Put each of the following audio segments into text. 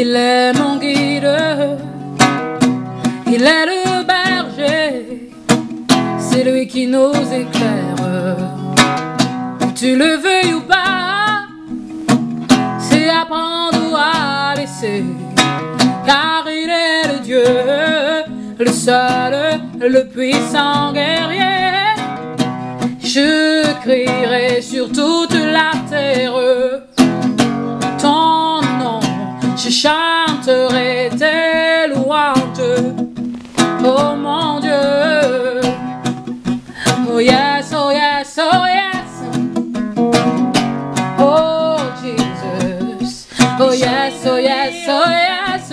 Il est mon guide, il est le berger, c'est lui qui nous éclaire. Tu le veuilles ou pas, c'est à prendre ou à laisser, car il est le Dieu, le seul, le puissant guerrier. Je crierai sur toute la terre. Je chanterai tes louanges. Oh mon Dieu, oh yes, oh yes, oh yes, oh Jesus, oh yes, oh yes, oh yes.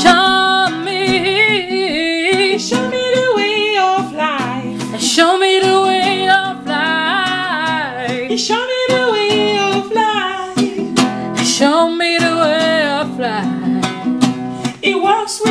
Show me, Show me the way of life. show me the way of life. Show me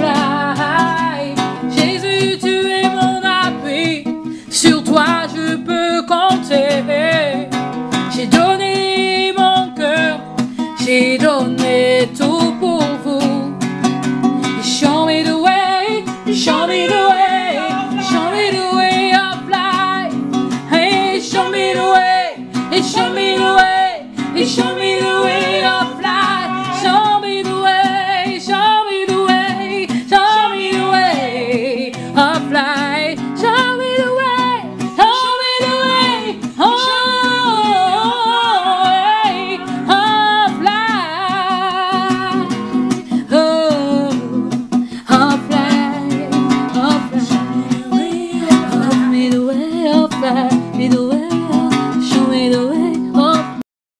naufragar. The way.